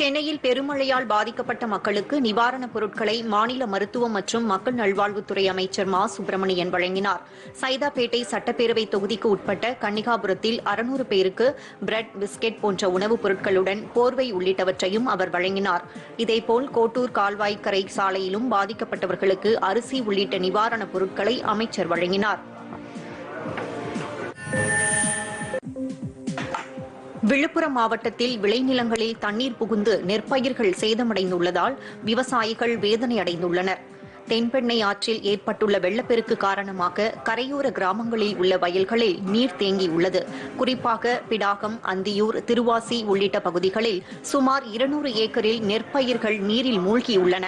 சென்னையில் பெருமழையால் பாதிக்கப்பட்ட மக்களுக்கு நிவாரணப் பொருட்களை மாநில மருத்துவம் மற்றும் மக்கள் நல்வாழ்வுத்துறை அமைச்சர் மா. சுப்பிரமணியன் வழங்கினார். சைதாப்பேட்டை சட்டப்பேரவை தொகுதிக்கு உட்பட்ட கன்னிகாபுரத்தில் அறுநூறு பேருக்கு பிரெட் பிஸ்கெட் போன்ற உணவுப் பொருட்களுடன் போர்வை உள்ளிட்டவற்றையும் அவர் வழங்கினார். இதேபோல் கோட்டூர் கால்வாய்க்கரை சாலையிலும் பாதிக்கப்பட்டவர்களுக்கு அரிசி உள்ளிட்ட நிவாரணப் பொருட்களை அமைச்சர் வழங்கினார். விழுப்புரம் மாவட்டத்தில் விளைநிலங்களில் தண்ணீர் புகுந்து நெற்பயிர்கள் சேதமடைந்துள்ளதால் விவசாயிகள் வேதனை அடைந்துள்ளனர் தென்பெண்ணை ஆற்றில் ஏற்பட்டுள்ள வெள்ளப்பெருக்கு காரணமாக கரையோர கிராமங்களில் உள்ள வயல்களில் நீர் தேங்கியுள்ளது குறிப்பாக பிடாகம் அந்தியூர் திருவாசி உள்ளிட்ட பகுதிகளில் சுமார் இருநூறு ஏக்கரில் நெற்பயிர்கள் நீரில் மூழ்கியுள்ளன.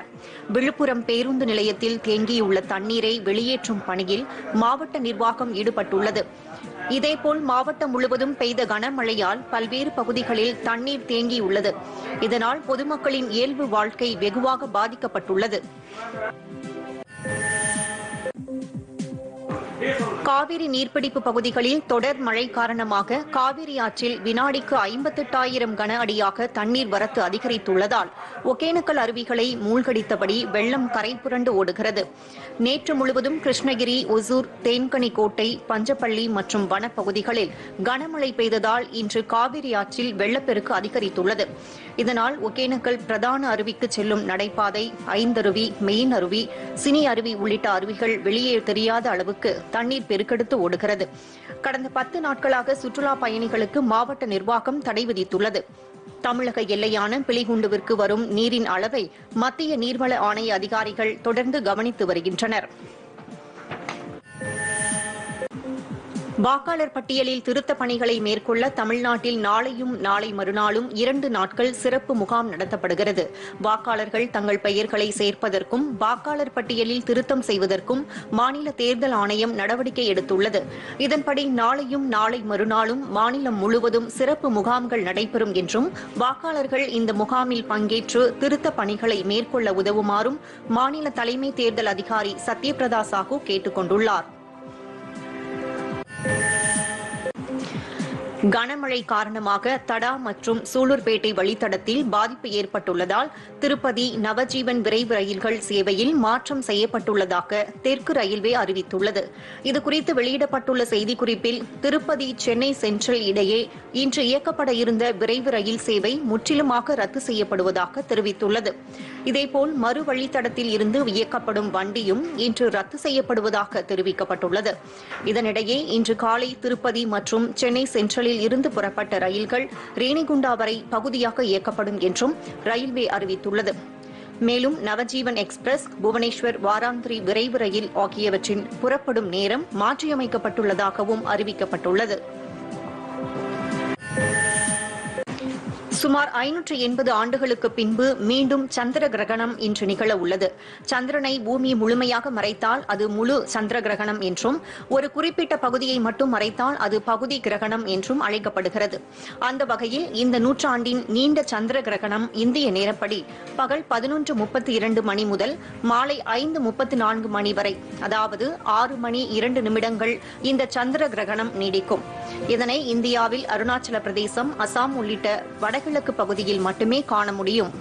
விழுப்புரம் பேருந்து நிலையத்தில் தேங்கியுள்ள தண்ணீரை வெளியேற்றும் பணியில் மாவட்ட நிர்வாகம் ஈடுபட்டுள்ளது. இதேபோல் மாவட்டம் முழுவதும் பெய்த கனமழையால் பல்வேறு பகுதிகளில் தண்ணீர் தேங்கியுள்ளது. இதனால் பொதுமக்களின் இயல்பு வாழ்க்கை வெகுவாக பாதிக்கப்பட்டுள்ளது. காவிரி நீர்பிடிப்பு பகுதிகளில் தொடர் மழை காரணமாக காவிரி ஆற்றில் வினாடிக்கு ஐம்பத்தெட்டாயிரம் கன அடியாக தண்ணீர் வரத்து அதிகரித்துள்ளதால் ஒகேனக்கல் அருவிகளை மூழ்கடித்தபடி வெள்ளம் கரை புரண்டு ஓடுகிறது. நேற்று முழுவதும் கிருஷ்ணகிரி ஒசூர் தேன்கனிக்கோட்டை பஞ்சப்பள்ளி மற்றும் வனப்பகுதிகளில் கனமழை பெய்ததால் இன்று காவிரி ஆற்றில் வெள்ளப்பெருக்கு அதிகரித்துள்ளது. இதனால் ஒகேனக்கல் பிரதான அருவிக்கு செல்லும் நடைபாதை ஐந்தருவி மெயின் அருவி சினி அருவி உள்ளிட்ட அருவிகள் வெளியே தெரியாத அளவுக்கு தண்ணீர் பெருக்கெடுத்து ஓடுகிறது. கடந்த பத்து நாட்களாக சுற்றுலா பயணிகளுக்கு மாவட்ட நிர்வாகம் தடை விதித்துள்ளது. தமிழக எல்லையான பிலிகுண்டுவிற்கு வரும் நீரின் அளவை மத்திய நீர்வள ஆணைய அதிகாரிகள் தொடர்ந்து கவனித்து வருகின்றனர். வாக்காளர் பட்டியலில் திருத்தப் பணிகளை மேற்கொள்ள தமிழ்நாட்டில் நாளையும் நாளை மறுநாளும் இரண்டு நாட்கள் சிறப்பு முகாம் நடத்தப்படுகிறது. வாக்காளர்கள் தங்கள் பெயர்களை சேர்ப்பதற்கும் வாக்காளர் பட்டியலில் திருத்தம் செய்வதற்கும் மாநில தேர்தல் ஆணையம் நடவடிக்கை எடுத்துள்ளது. இதன்படி நாளையும் நாளை மறுநாளும் மாநிலம் முழுவதும் சிறப்பு முகாம்கள் நடைபெறும் என்றும் வாக்காளர்கள் இந்த முகாமில் பங்கேற்று திருத்தப் பணிகளை மேற்கொள்ள உதவுமாறும் மாநில தலைமை தேர்தல் அதிகாரி சத்யபிரதா சாஹூ கேட்டுக் கொண்டுள்ளார் கனமழை காரணமாக தடா மற்றும் சூலூர்பேட்டை வழித்தடத்தில் பாதிப்பு ஏற்பட்டுள்ளதால் திருப்பதி நவஜீவன் விரைவு ரயில்கள் சேவையில் மாற்றம் செய்யப்பட்டுள்ளதாக தெற்கு ரயில்வே அறிவித்துள்ளது. இதுகுறித்து வெளியிடப்பட்டுள்ள செய்திக்குறிப்பில் திருப்பதி சென்னை சென்ட்ரல் இடையே இன்று இயக்கப்பட இருந்த விரைவு ரயில் சேவை முற்றிலுமாக ரத்து செய்யப்படுவதாக தெரிவித்துள்ளது. இதேபோல் மறு வழித்தடத்தில் இருந்து இயக்கப்படும் வண்டியும் இன்று ரத்து செய்யப்படுவதாக தெரிவிக்கப்பட்டுள்ளது. இதனிடையே இன்று காலை திருப்பதி மற்றும் சென்னை சென்ட்ரலில் இருந்து புறப்பட்ட ரயில்கள் ரேணிகுண்டா வரை பகுதியாக இயக்கப்படும் என்றும் ரயில்வே அறிவித்துள்ளது. மேலும் நவஜீவன் எக்ஸ்பிரஸ் புவனேஸ்வர் வாராந்திரி விரைவு ரயில் ஆகியவற்றின் புறப்படும் நேரம் மாற்றியமைக்கப்பட்டுள்ளதாகவும் அறிவிக்கப்பட்டுள்ளது. சுமார் ஐநூற்று எண்பது ஆண்டுகளுக்கு பின்பு மீண்டும் சந்திர கிரகணம் இன்று நிகழ உள்ளது சந்திரனை பூமி முழுமையாக மறைத்தால் அது முழு சந்திர கிரகணம் என்றும் ஒரு குறிப்பிட்ட பகுதியை மட்டும் மறைத்தால் அது பகுதி கிரகணம் என்றும் அழைக்கப்படுகிறது. அந்த வகையில் இந்த நூற்றாண்டின் நீண்ட சந்திர கிரகணம் இந்திய நேரப்படி பகல் பதினொன்று முப்பத்தி இரண்டு மணி முதல் மாலை ஐந்து முப்பத்தி நான்கு மணி வரை அதாவது ஆறு மணி இரண்டு நிமிடங்கள் இந்த சந்திர கிரகணம் நீடிக்கும். இதனை இந்தியாவில் அருணாச்சல பிரதேசம் அசாம் உள்ளிட்ட வடகிழக்கு பகுதியில் மட்டுமே காண முடியும்.